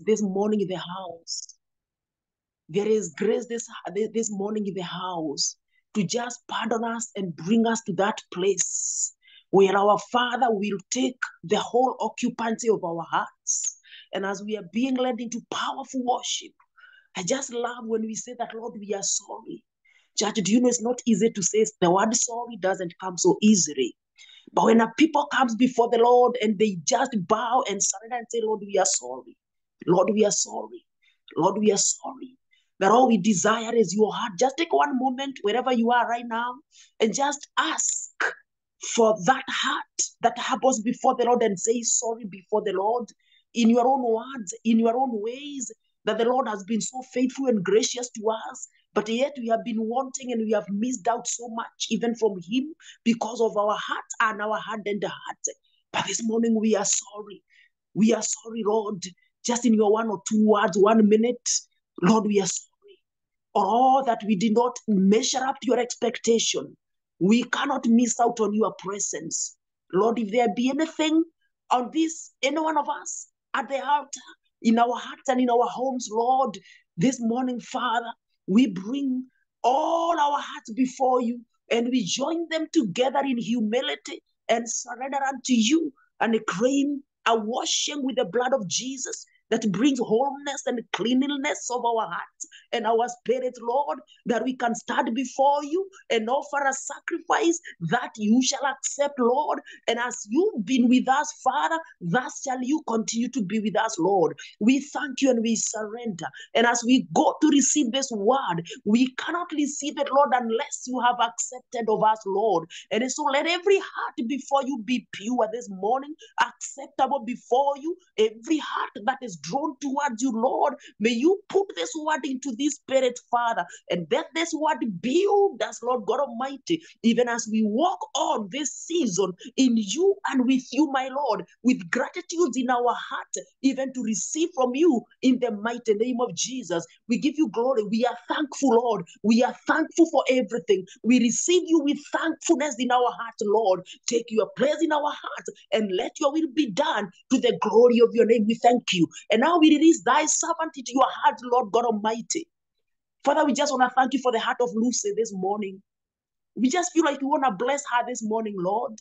this morning in the house. There is grace this, this morning in the house to just pardon us and bring us to that place where our Father will take the whole occupancy of our hearts. And as we are being led into powerful worship, I just love when we say that, Lord, we are sorry. Church, do you know it's not easy to say the word sorry doesn't come so easily. But when a people comes before the Lord and they just bow and surrender and say, Lord, we are sorry. Lord, we are sorry. Lord, we are sorry. That all we desire is your heart. Just take one moment wherever you are right now and just ask for that heart that happens before the Lord and say sorry before the Lord in your own words, in your own ways, that the Lord has been so faithful and gracious to us, but yet we have been wanting and we have missed out so much, even from Him, because of our heart and our hardened heart. But this morning we are sorry. We are sorry, Lord. Just in your one or two words, one minute, Lord, we are sorry. Or that we did not measure up to your expectation. We cannot miss out on your presence. Lord, if there be anything on this, any one of us at the altar, in our hearts and in our homes, Lord, this morning, Father, we bring all our hearts before you and we join them together in humility and surrender unto you and claim a washing with the blood of Jesus that brings wholeness and cleanliness of our hearts and our spirit, Lord, that we can stand before you and offer a sacrifice that you shall accept, Lord. And as you've been with us, Father, thus shall you continue to be with us, Lord. We thank you and we surrender. And as we go to receive this word, we cannot receive it, Lord, unless you have accepted of us, Lord. And so let every heart before you be pure this morning, acceptable before you. Every heart that is drawn towards you, Lord. May you put this word into this spirit, Father, and let this word build us, Lord God Almighty, even as we walk on this season in you and with you, my Lord, with gratitude in our heart, even to receive from you in the mighty name of Jesus. We give you glory. We are thankful, Lord. We are thankful for everything. We receive you with thankfulness in our heart, Lord. Take your place in our heart and let your will be done to the glory of your name. We thank you. And now we release thy servant into your heart, Lord God Almighty. Father, we just want to thank you for the heart of Lucy this morning. We just feel like we want to bless her this morning, Lord.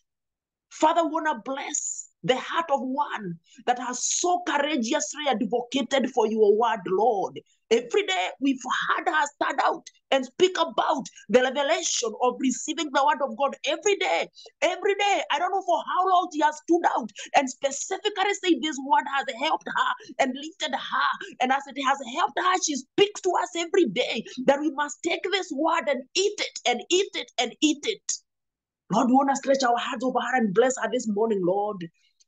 Father, want to bless the heart of one that has so courageously advocated for your word, Lord. Every day we've had her stand out and speak about the revelation of receiving the word of God every day. Every day. I don't know for how long she has stood out and specifically say this word has helped her and lifted her. And as it has helped her, she speaks to us every day that we must take this word and eat it and eat it and eat it. Lord, we want to stretch our hands over her and bless her this morning, Lord.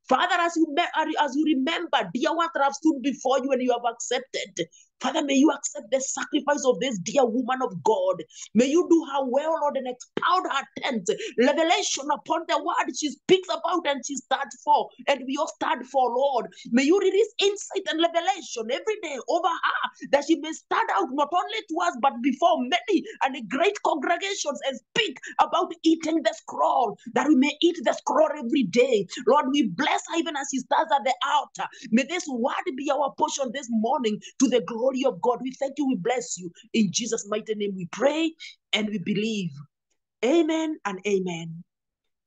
Father, as you, as you remember, dear that have stood before you and you have accepted, Father, may you accept the sacrifice of this dear woman of God. May you do her well, Lord, and expound her tent. Revelation upon the word she speaks about and she stands for, and we all stand for, Lord. May you release insight and revelation every day over her that she may stand out not only to us but before many and great congregations and speak about eating the scroll, that we may eat the scroll every day. Lord, we bless her even as she stands at the altar. May this word be our portion this morning to the glory of God. We thank you, we bless you. In Jesus' mighty name we pray and we believe. Amen and amen.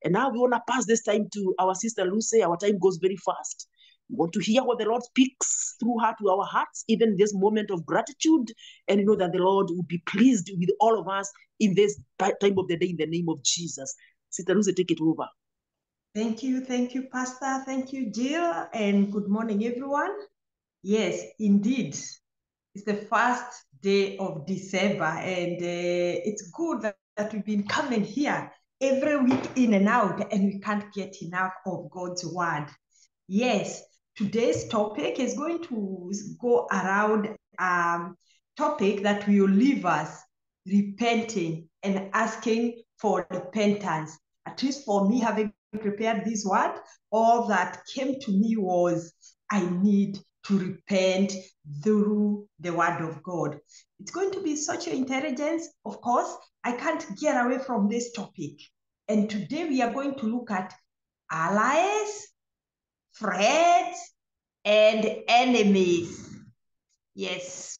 And now we want to pass this time to our sister Lucy. Our time goes very fast. We want to hear what the Lord speaks through her to our hearts, even this moment of gratitude. And you know that the Lord will be pleased with all of us in this time of the day in the name of Jesus. Sister Lucy, take it over. Thank you. Thank you, Pastor. Thank you, Jill. And good morning, everyone. Yes, indeed. It's the first day of December, and uh, it's good that, that we've been coming here every week in and out, and we can't get enough of God's word. Yes, today's topic is going to go around um, topic that will leave us repenting and asking for repentance. At least for me, having prepared this word, all that came to me was I need to repent through the word of God. It's going to be social intelligence, of course. I can't get away from this topic. And today we are going to look at allies, friends, and enemies. Yes,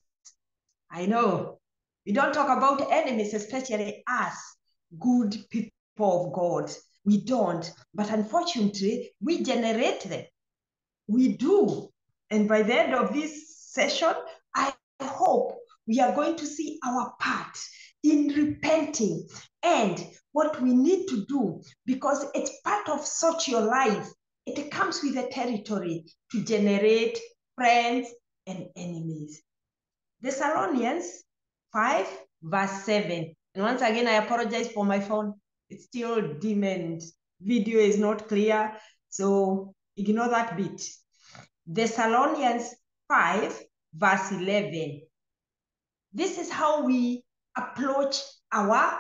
I know. We don't talk about enemies, especially us, good people of God. We don't. But unfortunately, we generate them. We do. And by the end of this session, I hope we are going to see our part in repenting and what we need to do because it's part of such your life. It comes with a territory to generate friends and enemies. Thessalonians 5, verse 7. And once again, I apologize for my phone. It's still dim and video is not clear. So ignore that bit. Thessalonians 5, verse 11. This is how we approach our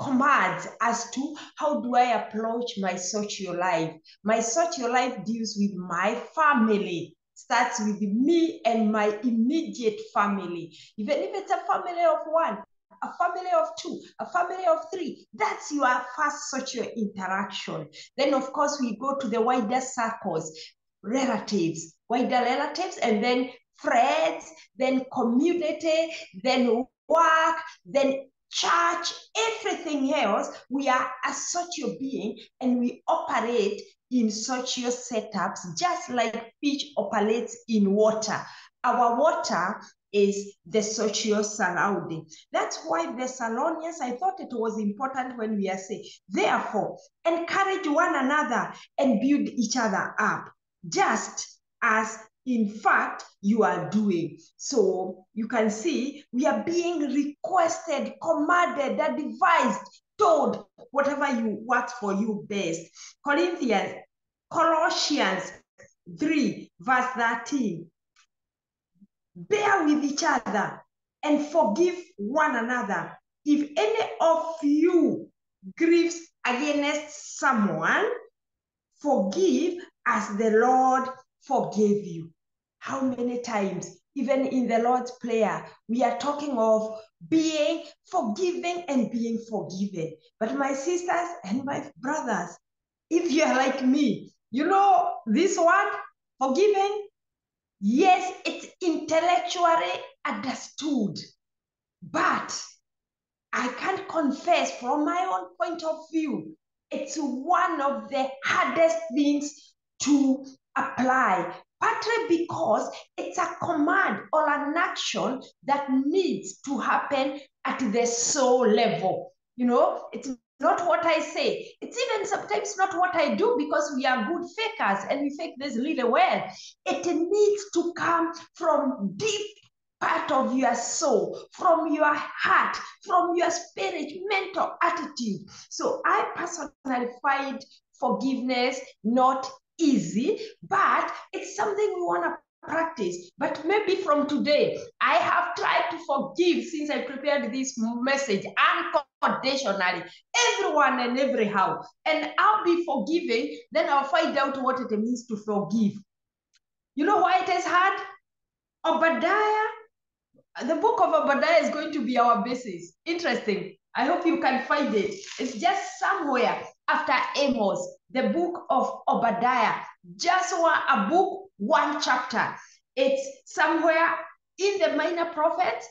commands as to how do I approach my social life. My social life deals with my family, starts with me and my immediate family. Even if it's a family of one, a family of two, a family of three. That's your first social interaction. Then, of course, we go to the wider circles, relatives, wider relatives, and then friends, then community, then work, then church, everything else. We are a social being and we operate in social setups just like fish operates in water. Our water is the social surrounding. That's why the Thessalonians, I thought it was important when we are saying, therefore, encourage one another and build each other up, just as in fact you are doing. So you can see we are being requested, commanded, advised, told whatever you works for you best. Corinthians, Colossians 3, verse 13 bear with each other and forgive one another. If any of you grieves against someone, forgive as the Lord forgave you. How many times, even in the Lord's Prayer, we are talking of being forgiving and being forgiven. But my sisters and my brothers, if you are like me, you know this word, forgiving, Yes, it's intellectually understood, but I can't confess from my own point of view, it's one of the hardest things to apply, partly because it's a command or an action that needs to happen at the soul level. You know, it's not what I say. It's even sometimes not what I do because we are good fakers and we fake this really well. It needs to come from deep part of your soul, from your heart, from your spirit, mental attitude. So I personally find forgiveness not easy, but it's something we want to practice. But maybe from today, I have tried to forgive since I prepared this message unconditionally, everyone and every how. And I'll be forgiving, then I'll find out what it means to forgive. You know why it is hard? Obadiah, the book of Obadiah is going to be our basis. Interesting. I hope you can find it. It's just somewhere after Amos, the book of Obadiah. Just one, a book, one chapter. It's somewhere in the minor prophet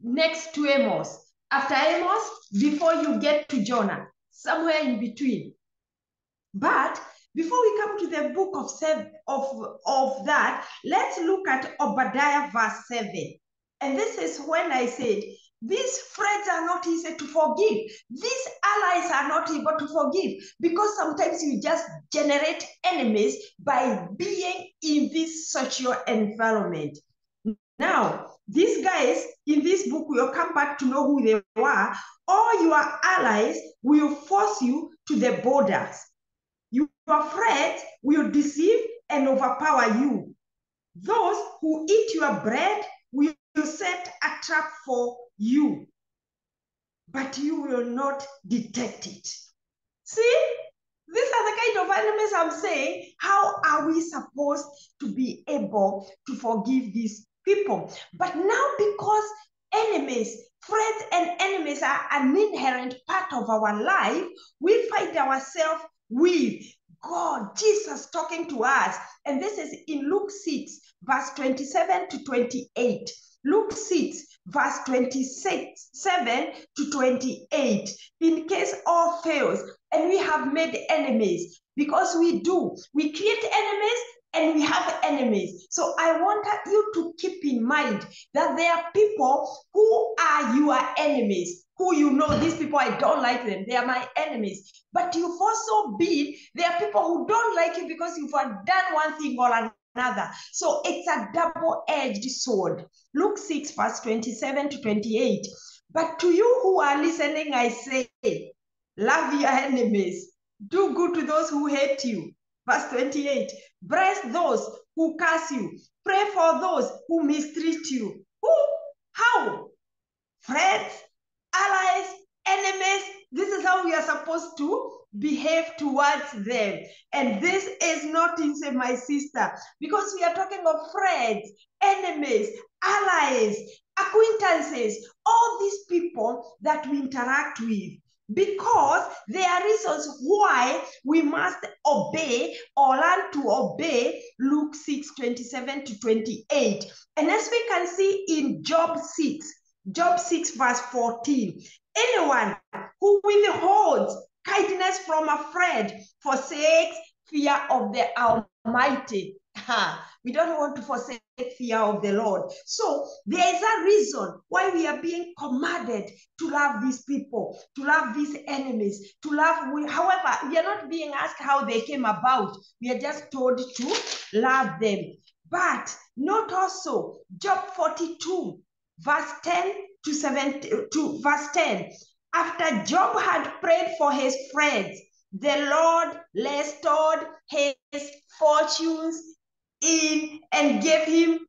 next to Amos. After Amos, before you get to Jonah, somewhere in between. But before we come to the book of, seven, of, of that, let's look at Obadiah verse 7. And this is when I said, these friends are not easy to forgive. These allies are not able to forgive because sometimes you just generate enemies by being in this social environment. Now, these guys in this book will come back to know who they were. All your allies will force you to the borders. Your friends will deceive and overpower you. Those who eat your bread set a trap for you, but you will not detect it. See, these are the kind of enemies I'm saying. How are we supposed to be able to forgive these people? But now, because enemies, friends, and enemies are an inherent part of our life, we find ourselves with God, Jesus talking to us. And this is in Luke 6, verse 27 to 28. Luke 6, verse 26, 7 to 28. In case all fails and we have made enemies, because we do, we create enemies and we have enemies. So I want you to keep in mind that there are people who are your enemies, who you know, these people, I don't like them. They are my enemies. But you've also been, there are people who don't like you because you've done one thing or another. So it's a double-edged sword. Luke 6, verse 27 to 28. But to you who are listening, I say, love your enemies. Do good to those who hate you. Verse 28, bless those who curse you. Pray for those who mistreat you. Who? How? Friends, allies, enemies. This is how we are supposed to behave towards them. And this is not inside my sister, because we are talking of friends, enemies, allies, acquaintances, all these people that we interact with because there are reasons why we must obey or learn to obey Luke 6 27 to 28. And as we can see in Job 6, Job 6, verse 14, anyone who withholds kindness from a friend forsakes fear of the Almighty. we don't want to forsake fear of the Lord. So there is a reason why we are being commanded to love these people, to love these enemies, to love. We, However, we are not being asked how they came about. We are just told to love them. But note also Job 42, verse 10 to 17 to verse 10. After Job had prayed for his friends, the Lord restored his fortunes in and gave him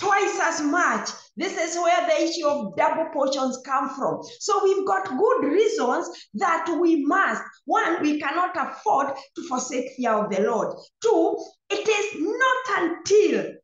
twice as much. This is where the issue of double portions come from. So we've got good reasons that we must. One, we cannot afford to forsake fear of the Lord. Two, it is not until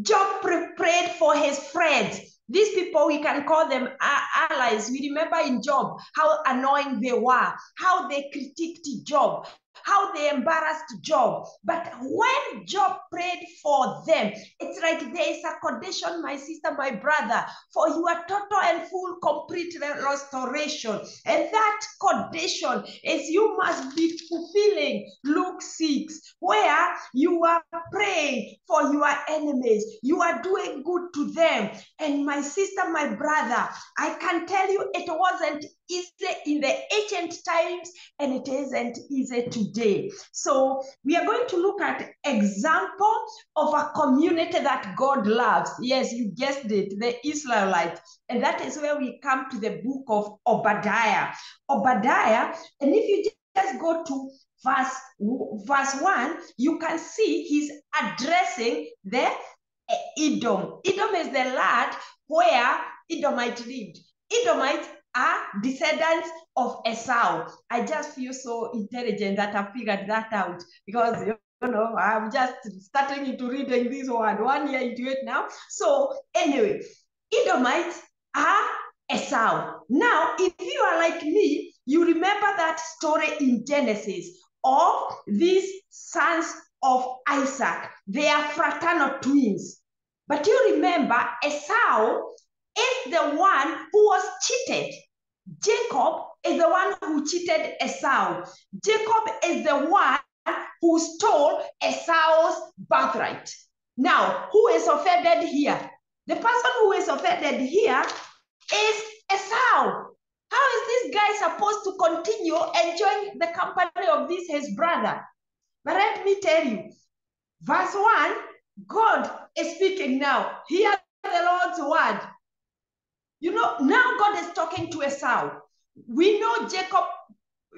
Job prayed for his friends. These people, we can call them allies. We remember in Job how annoying they were, how they critiqued Job, how they embarrassed Job. But when Job prayed for them, it's like there is a condition, my sister, my brother, for your total and full, complete restoration. And that condition is you must be fulfilling Luke 6, where you are praying for your enemies. You are doing good to them. And my sister, my brother, I can tell you it wasn't easy in the ancient times and it isn't easy today. So we are going to look at example of a community that God loves. Yes, you guessed it, the Israelites. And that is where we come to the book of Obadiah. Obadiah, and if you just go to verse, verse 1, you can see he's addressing the eh, Edom. Edom is the land where Edomite lived. Edomite are descendants of Esau. I just feel so intelligent that I figured that out because you know I'm just starting into reading this one one year into it now. So anyway, Edomites are Esau. Now, if you are like me, you remember that story in Genesis of these sons of Isaac. They are fraternal twins. But you remember Esau is the one who was cheated. Jacob is the one who cheated Esau. Jacob is the one who stole Esau's birthright. Now, who is offended here? The person who is offended here is Esau. How is this guy supposed to continue enjoying the company of this his brother? But let me tell you, verse 1, God is speaking now. Hear the Lord's word. You know, now God is talking to Esau. We know Jacob,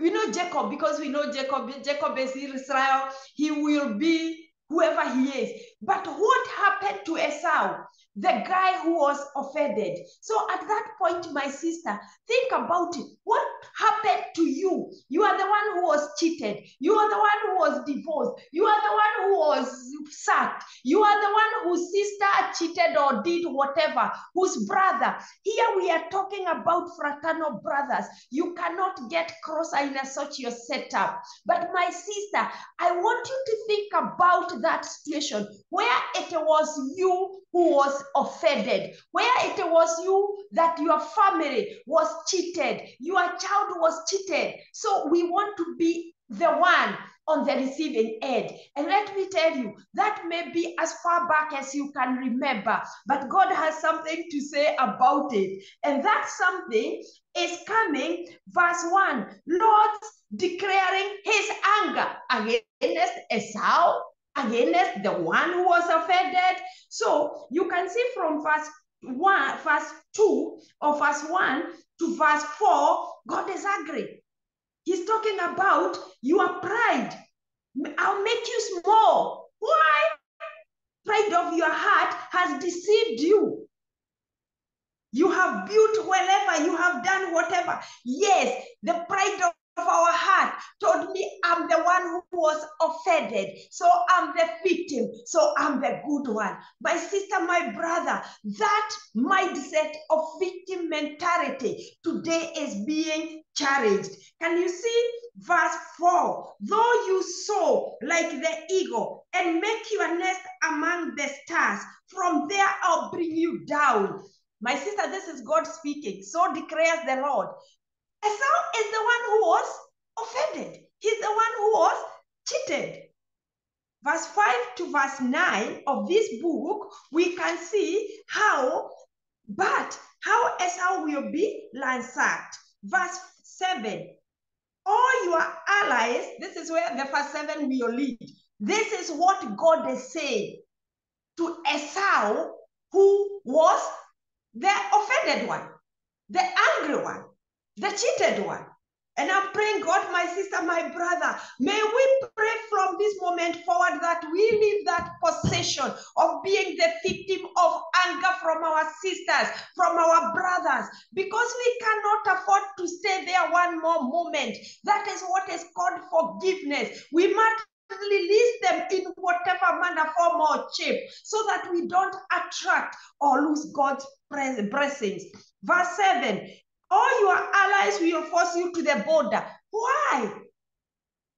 we know Jacob because we know Jacob, Jacob is Israel. He will be whoever he is. But what happened to Esau? The guy who was offended. So at that point, my sister, think about it. What happened to you? You are the one who was cheated. You are the one who was divorced. You are the one who was sacked. You are the one whose sister cheated or did whatever, whose brother. Here we are talking about fraternal brothers. You cannot get closer in a such your setup. But my sister, I want you to think about that situation where it was you who was offended, where it was you that your family was cheated, your child was cheated. So we want to be the one on the receiving end. And let me tell you, that may be as far back as you can remember, but God has something to say about it. And that something is coming, verse 1 Lord declaring his anger against Esau, against the one who was offended. So you can see from verse 1, verse 2 or verse 1 to verse 4, God is angry. He's talking about your pride. I'll make you small. Why? Pride of your heart has deceived you. You have built wherever, you have done whatever. Yes, the pride of our heart told me I'm the one who was offended. So I'm the victim. So I'm the good one. My sister, my brother, that mindset of victim mentality today is being challenged. Can you see verse 4? Though you soar like the eagle and make your nest among the stars, from there I'll bring you down. My sister, this is God speaking. So declares the Lord. Esau is the one who was offended. He's the one who was cheated. Verse 5 to verse 9 of this book, we can see how, but how Esau will be ransacked. Verse 7 all your allies, this is where the first seven will lead. This is what God is saying to Esau, who was the offended one, the angry one, the cheated one. And I'm praying, God, my sister, my brother, may we pray from this moment forward that we leave that possession of being the victim of anger from our sisters, from our brothers, because we cannot afford to stay there one more moment. That is what is called forgiveness. We must release them in whatever manner, form, or shape so that we don't attract or lose God's blessings. Verse 7 all your allies will force you to the border. Why?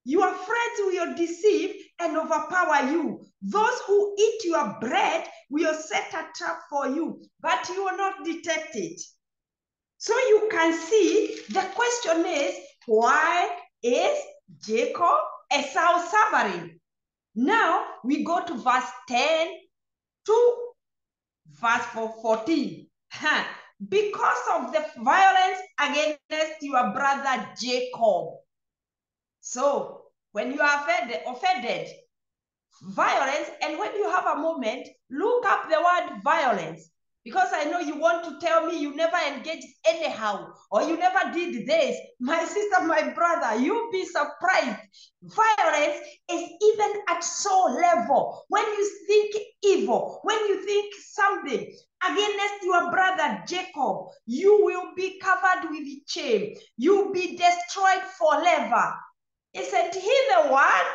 Your friends will deceive and overpower you. Those who eat your bread will set a trap for you, but you will not detect it. So you can see the question is why is Jacob Esau suffering? Now we go to verse 10 to verse 14 because of the violence against your brother Jacob. So when you are offended, offended, violence, and when you have a moment, look up the word violence. Because I know you want to tell me you never engaged anyhow, or you never did this. My sister, my brother, you'll be surprised. Violence is even at soul level. When you think evil, when you think something, against your brother Jacob, you will be covered with shame. You'll be destroyed forever. Isn't he the one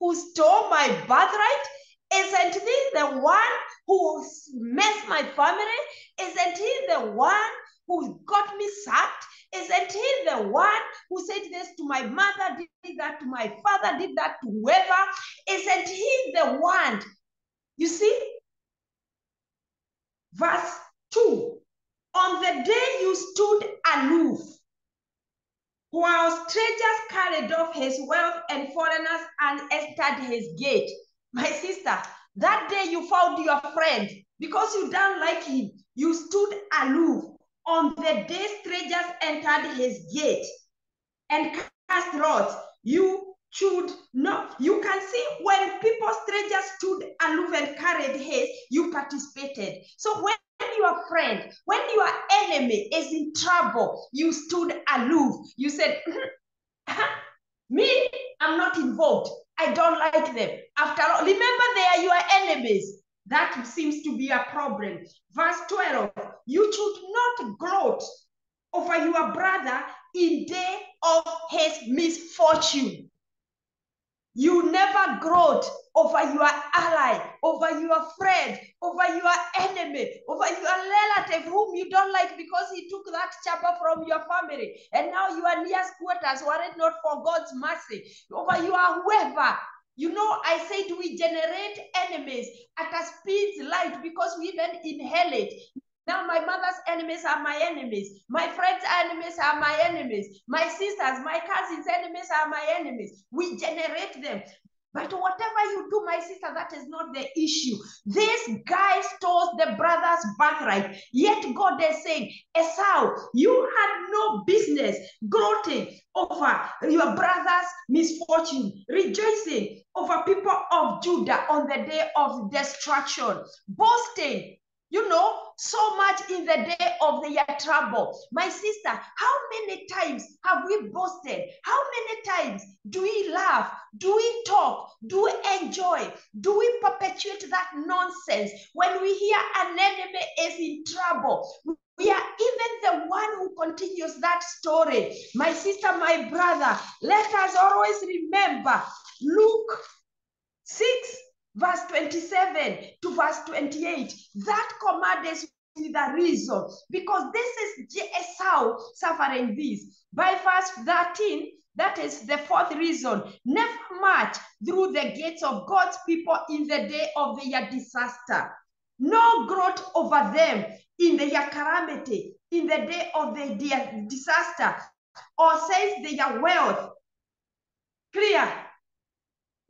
who stole my birthright? Isn't he the one who messed my family? Isn't he the one who got me sacked? Isn't he the one who said this to my mother, did that to my father, did that to whoever? Isn't he the one? You see, Verse 2 On the day you stood aloof, while strangers carried off his wealth and foreigners and entered his gate. My sister, that day you found your friend because you don't like him. You stood aloof. On the day strangers entered his gate and cast lots, you should not. You can see when people, strangers stood aloof and carried his, you participated. So when your friend, when your enemy is in trouble, you stood aloof. You said, hmm, me, I'm not involved. I don't like them. After all, remember they are your enemies. That seems to be a problem. Verse 12, you should not gloat over your brother in day of his misfortune. You never gloat over your ally, over your friend, over your enemy, over your relative whom you don't like because he took that chopper from your family. And now you are near quarters were it not for God's mercy, over your whoever. You know, I said we generate enemies at a speed light because we even inherit. Now my mother's enemies are my enemies. My friends' enemies are my enemies. My sisters, my cousins' enemies are my enemies. We generate them. But whatever you do, my sister, that is not the issue. This guy stole the brother's birthright. Yet God is saying, Esau, you had no business gloating over your brother's misfortune, rejoicing over people of Judah on the day of destruction, boasting you know, so much in the day of their trouble. My sister, how many times have we boasted? How many times do we laugh? Do we talk? Do we enjoy? Do we perpetuate that nonsense when we hear an enemy is in trouble? We are even the one who continues that story. My sister, my brother, let us always remember Luke 6 verse 27 to verse 28. That command is with a reason because this is Esau suffering this. By verse 13, that is the fourth reason. Never march through the gates of God's people in the day of their disaster. No growth over them in their calamity, in the day of the, their disaster, or says their wealth. Clear.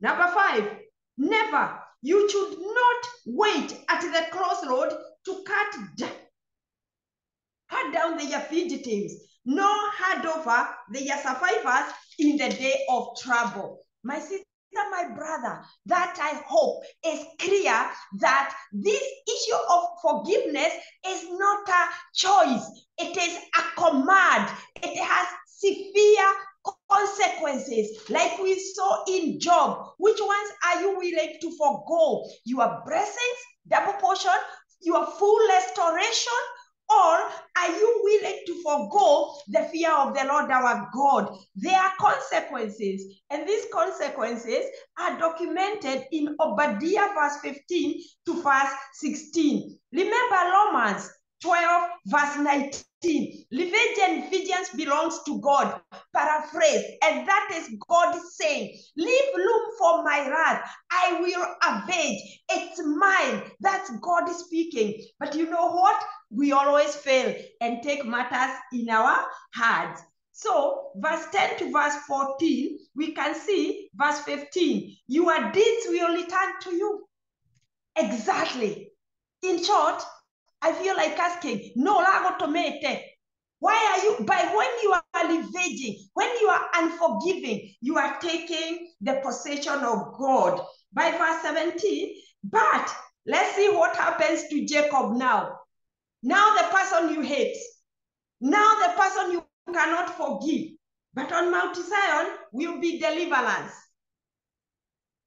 Number five, Never. You should not wait at the crossroad to cut, down, cut down their fugitives, nor hand over their survivors in the day of trouble. My sister, my brother, that I hope is clear that this issue of forgiveness is not a choice. It is a command. It has severe consequences like we saw in Job. Which ones are you willing to forego? Your blessings, double portion, your full restoration, or are you willing to forego the fear of the Lord our God? There are consequences, and these consequences are documented in Obadiah verse 15 to verse 16. Remember Romans 12 verse 19 Revenge and vengeance belongs to God. Paraphrase. And that is God saying, Leave room for my wrath. I will avenge. It's mine. That's God speaking. But you know what? We always fail and take matters in our hands. So, verse 10 to verse 14, we can see verse 15 your deeds will return to you. Exactly. In short, I feel like asking, no lago tomete. Why are you, by when you are revenging, when you are unforgiving, you are taking the possession of God. By verse 17, but let's see what happens to Jacob now. Now the person you hate, now the person you cannot forgive, but on Mount Zion will be deliverance.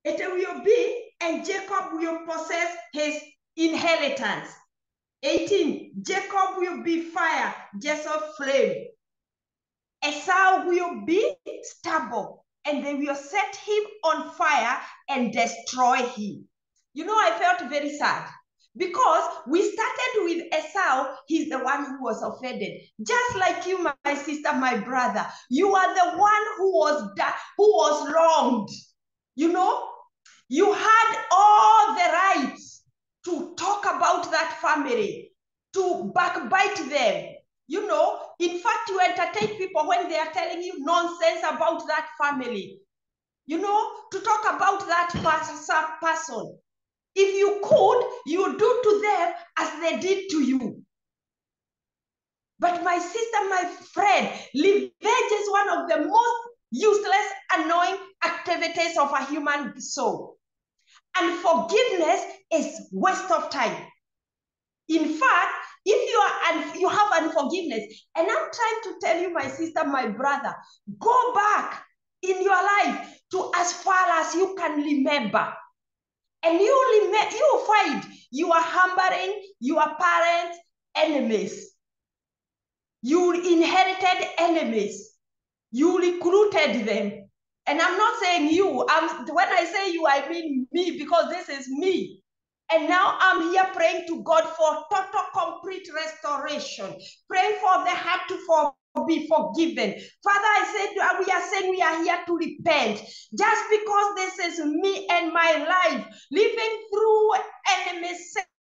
It will be, and Jacob will possess his inheritance. 18, Jacob will be fire, Joseph flame. Esau will be stubble, and they will set him on fire and destroy him. You know, I felt very sad because we started with Esau, he's the one who was offended. Just like you, my sister, my brother, you are the one who was who was wronged. You know, you had all the rights to talk about that family, to backbite them. You know, in fact, you entertain people when they are telling you nonsense about that family. You know, to talk about that person. If you could, you do to them as they did to you. But my sister, my friend, revenge is one of the most useless, annoying activities of a human soul. And forgiveness is waste of time. In fact, if you are and you have unforgiveness, and I'm trying to tell you, my sister, my brother, go back in your life to as far as you can remember. And you, rem- you find you are humbling your parents' enemies. You inherited enemies. You recruited them. And I'm not saying you. I'm when I say you, I mean me because this is me. And now I'm here praying to God for total, complete restoration. Praying for the heart to be forgiven. Father, I said uh, we are saying we are here to repent. Just because this is me and my life, living through enemy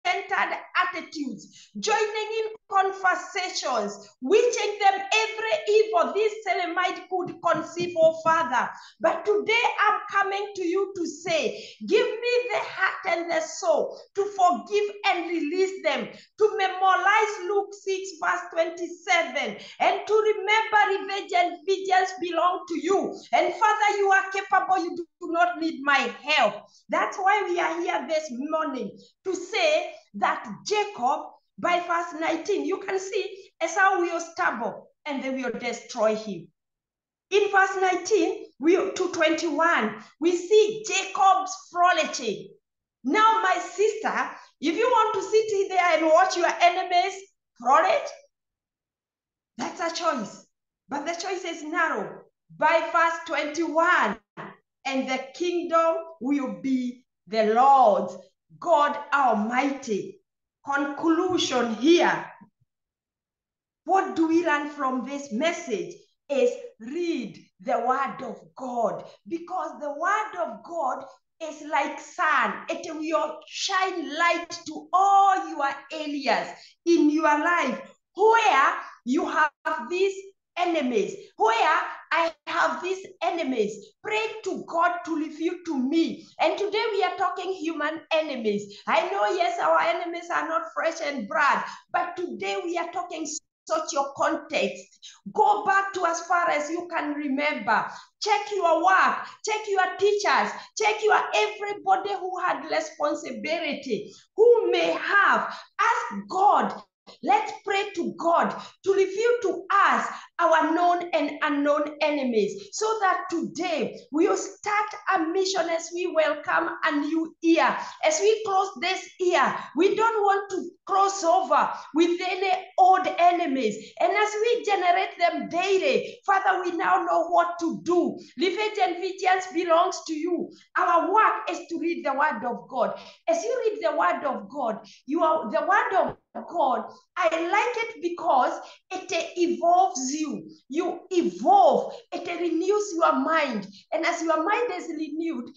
centered attitudes, joining in conversations, wishing them every evil this Selemite could conceive, oh Father. But today I'm coming to you to say, give me the heart and the soul to forgive and release them, to memorize Luke 6, verse 27, and to remember revenge and vengeance belong to you. And Father, you are capable, you do not need my help. That's why we are here this morning to say that Jacob, by verse 19, you can see Esau will stumble and they will destroy him. In verse 19 we, to 21, we see Jacob's frolicking. Now, my sister, if you want to sit there and watch your enemies frolic, that's a choice. But the choice is narrow. By verse 21, and the kingdom will be the Lord's, God Almighty. Conclusion here. What do we learn from this message? Is read the word of God because the word of God is like sun. It will shine light to all your areas in your life where you have these enemies, where I have these enemies. Pray to God to reveal to me. And today we are talking human enemies. I know, yes, our enemies are not fresh and blood, but today we are talking such your context. Go back to as far as you can remember. Check your work, check your teachers, check your everybody who had responsibility, who may have. Ask God Let's pray to God to reveal to us our known and unknown enemies so that today we will start a mission as we welcome a new year. As we close this year, we don't want to cross over with any old enemies. And as we generate them daily, Father, we now know what to do. Revenge and vengeance belongs to you. Our work is to read the word of God. As you read the word of God, you are the word of God. I like it because it evolves you. You evolve, it renews your mind. And as your mind is renewed,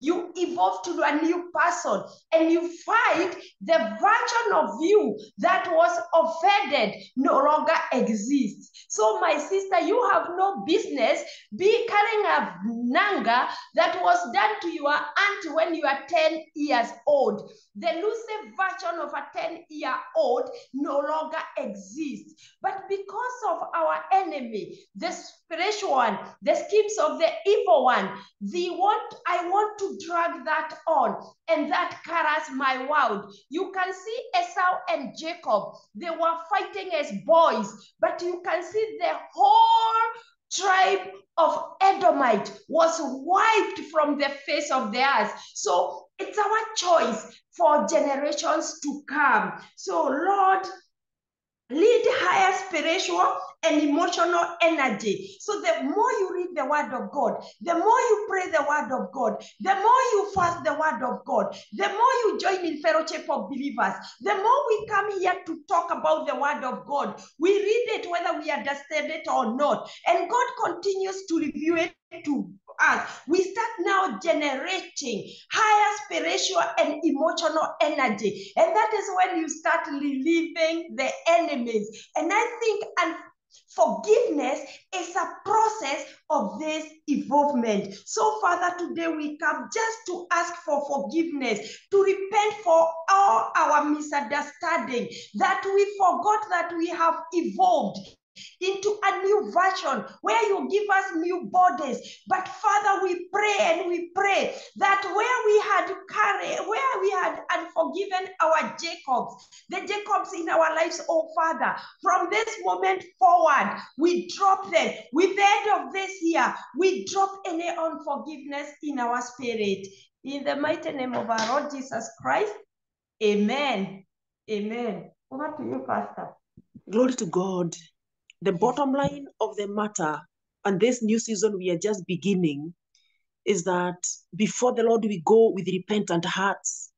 you evolve to a new person and you find the version of you that was offended no longer exists. So, my sister, you have no business be carrying a nanga that was done to your aunt when you are 10 years old. The elusive version of a 10 year old no longer exists. But because of our enemy, the spiritual one, the schemes of the evil one, the want I want to drag that on, and that carries my world. You can see Esau and Jacob, they were fighting as boys, but you can see the whole tribe of Edomite was wiped from the face of the earth. So it's our choice for generations to come. So, Lord, lead higher spiritual and emotional energy. So the more you read the word of God, the more you pray the word of God, the more you fast the word of God, the more you join in fellowship of believers, the more we come here to talk about the word of God. We read it whether we understand it or not. And God continues to review it to us. We start now generating higher spiritual and emotional energy. And that is when you start relieving the enemies. And I think and Forgiveness is a process of this evolvement. So, Father, today we come just to ask for forgiveness, to repent for all our misunderstanding, that we forgot that we have evolved into a new version where you give us new bodies. But Father, we pray and we pray that where we had carried, where we had unforgiven our Jacobs, the Jacobs in our lives, oh Father, from this moment forward, we drop them. With the end of this year, we drop any unforgiveness in our spirit. In the mighty name of our Lord Jesus Christ, amen. Amen. Over to you, Pastor. Glory to God. The bottom line of the matter, and this new season we are just beginning, is that before the Lord we go with repentant hearts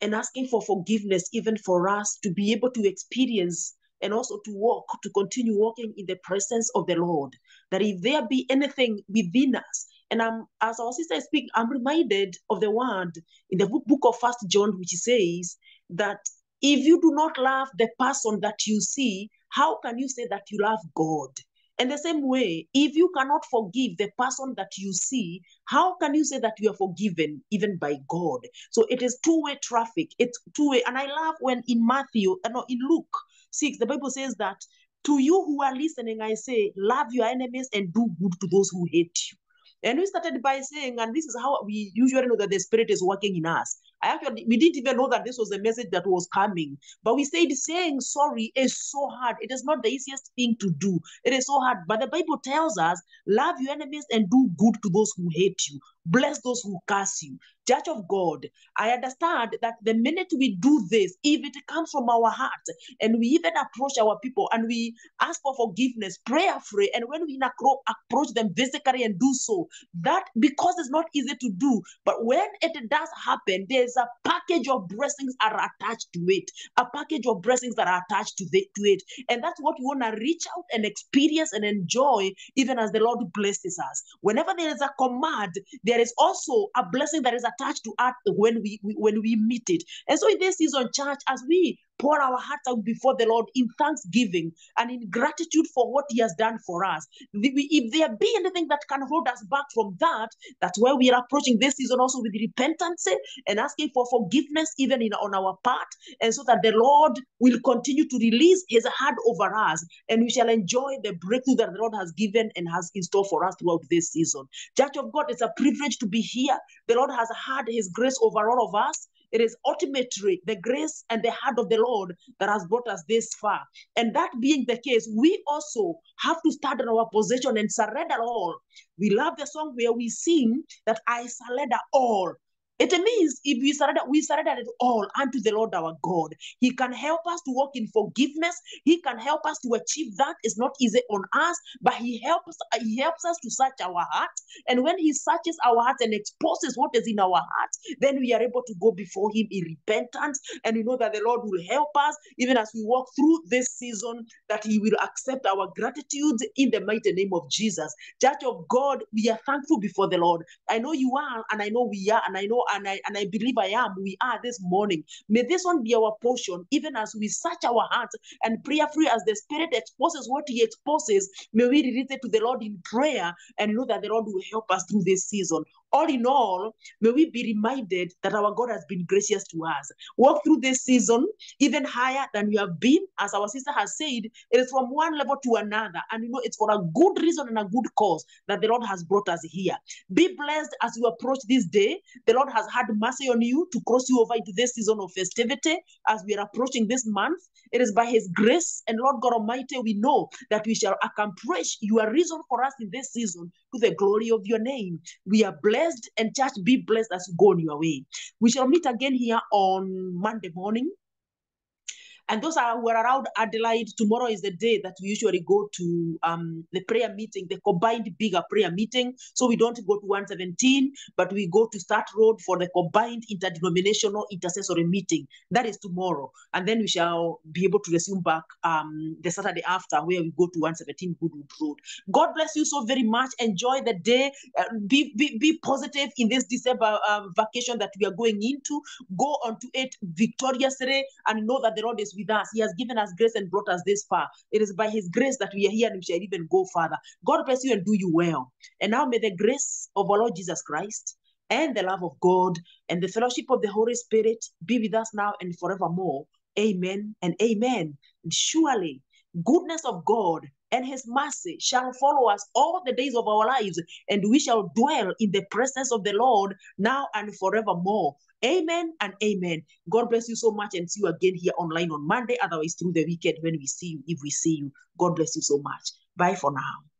and asking for forgiveness, even for us to be able to experience and also to walk, to continue walking in the presence of the Lord. That if there be anything within us, and I'm as our sister speak, I'm reminded of the word in the book, book of First John, which says that if you do not love the person that you see, how can you say that you love God? And the same way, if you cannot forgive the person that you see, how can you say that you are forgiven even by God? So it is two-way traffic. It's two-way. And I love when in Matthew, uh, no, in Luke 6, the Bible says that to you who are listening, I say, love your enemies and do good to those who hate you. And we started by saying, and this is how we usually know that the Spirit is working in us. I actually, we didn't even know that this was a message that was coming. But we said saying sorry is so hard. It is not the easiest thing to do. It is so hard. But the Bible tells us, love your enemies and do good to those who hate you. Bless those who curse you. Church of God, I understand that the minute we do this, if it comes from our heart and we even approach our people and we ask for forgiveness, prayer prayerfully, and when we approach them physically and do so, that because it's not easy to do, but when it does happen, there's a package of blessings are attached to it, a package of blessings that are attached to, the, to it. And that's what we want to reach out and experience and enjoy, even as the Lord blesses us. Whenever there is a command, there is also a blessing that is attached to us when we, we when we meet it. And so in this season, church, as we pour our hearts out before the Lord in thanksgiving and in gratitude for what He has done for us. If there be anything that can hold us back from that, that's where we are approaching this season also with repentance and asking for forgiveness even in on our part, and so that the Lord will continue to release His hand over us, and we shall enjoy the breakthrough that the Lord has given and has in store for us throughout this season. Church of God, it's a privilege to be here. The Lord has had His grace over all of us. It is ultimately the grace and the heart of the Lord that has brought us this far. And that being the case, we also have to stand in our position and surrender all. We love the song where we sing that I surrender all. It means if we surrender, we surrender it all unto the Lord our God. He can help us to walk in forgiveness. He can help us to achieve that. It's not easy on us, but He helps. He helps us to search our hearts. And when He searches our hearts and exposes what is in our hearts, then we are able to go before Him in repentance. And we know that the Lord will help us even as we walk through this season. That He will accept our gratitude in the mighty name of Jesus. Church of God, we are thankful before the Lord. I know you are, and I know we are, and I know and I and I believe I am, we are this morning. May this one be our portion, even as we search our hearts and prayerfully as the Spirit exposes what He exposes. May we release it to the Lord in prayer and know that the Lord will help us through this season. All in all, may we be reminded that our God has been gracious to us. Walk through this season even higher than you have been, as our sister has said. It is from one level to another, and you know it's for a good reason and a good cause that the Lord has brought us here. Be blessed as you approach this day. The Lord has had mercy on you to cross you over into this season of festivity as we are approaching this month. It is by His grace and Lord God Almighty, we know that we shall accomplish your reason for us in this season to the glory of your name. We are blessed and church be blessed as you go on your way. We shall meet again here on Monday morning. And those are who are around Adelaide. Tomorrow is the day that we usually go to um, the prayer meeting, the combined bigger prayer meeting. So we don't go to 117, but we go to Sturt Road for the combined interdenominational intercessory meeting. That is tomorrow. And then we shall be able to resume back um, the Saturday after where we go to 117 Goodwood Road. God bless you so very much. Enjoy the day. Uh, be, be, be positive in this December uh, vacation that we are going into. Go on to it victoriously and know that the Lord is with us. He has given us grace and brought us this far. It is by His grace that we are here and we shall even go further. God bless you and do you well. And now may the grace of our Lord Jesus Christ and the love of God and the fellowship of the Holy Spirit be with us now and forevermore. Amen and amen. And surely goodness of God and his mercy shall follow us all the days of our lives, and we shall dwell in the presence of the Lord now and forevermore. Amen and amen. God bless you so much and see you again here online on Monday, otherwise through the weekend when we see you, if we see you. God bless you so much. Bye for now.